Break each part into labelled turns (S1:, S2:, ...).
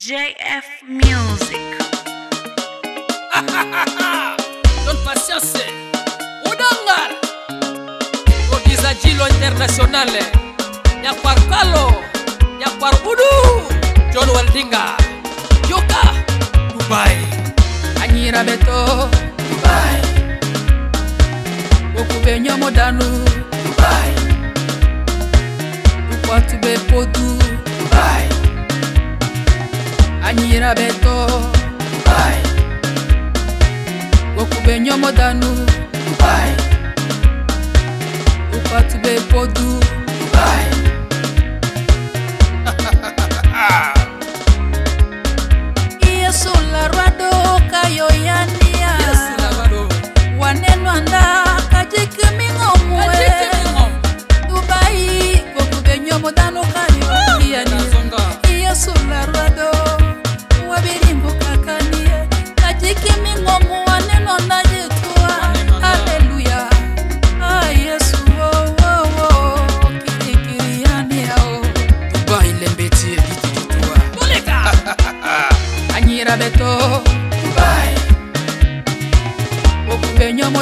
S1: JF Music.
S2: John Patience Udangar Produisa Gilo Internationale Nyakwar Kalo Nyakwar Udu John Weldinga Yoka Dubai. Anyira Beto Dubai. Okube Nyomo anyira beto. Dubai Gokubenyo modanu. Dubai
S3: Upatu bepodu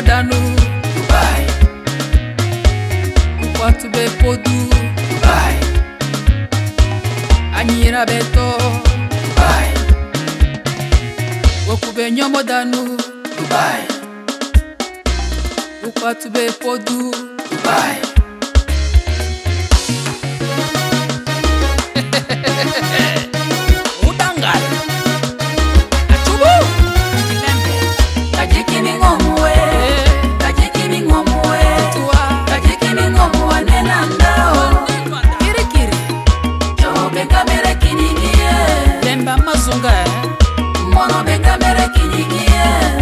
S3: dànù. Dubai. Kukwatu be podu.
S2: Dubai. Anyira
S3: be to.
S2: Dubai. Woku
S3: be nyomo dànù.
S2: Dubai.
S3: Kukwatu be podu.
S2: Dubai.
S3: bengamere kiningi ye.
S2: Demba mazunga eh.
S3: mono bengamere kiningi ye.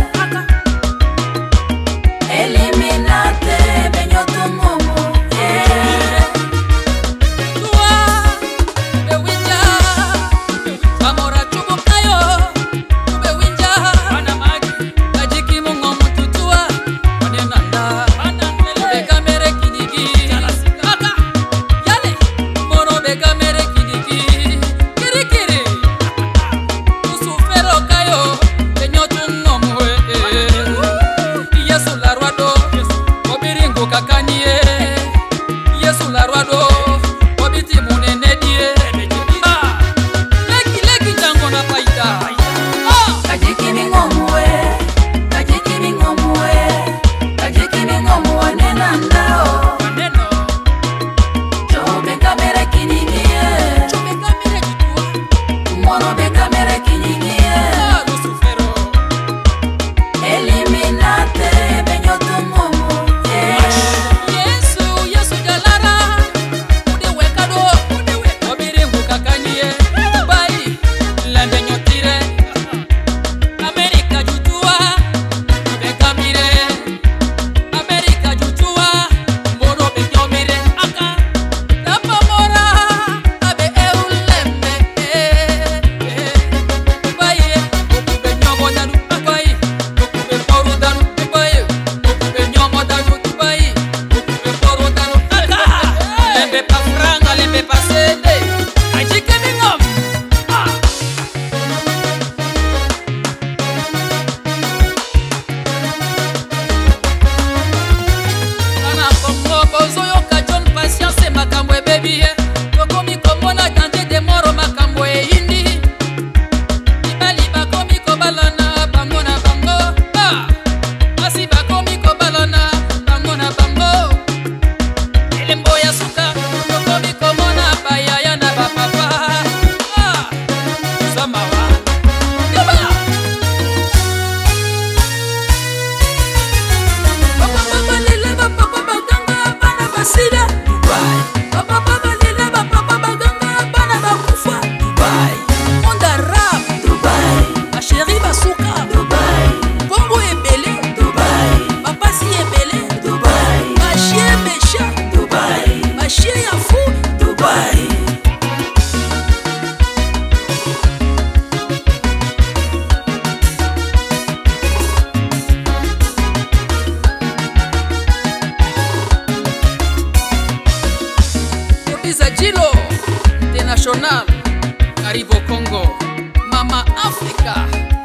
S3: Isajilo Internacional Caribo Congo Mama África.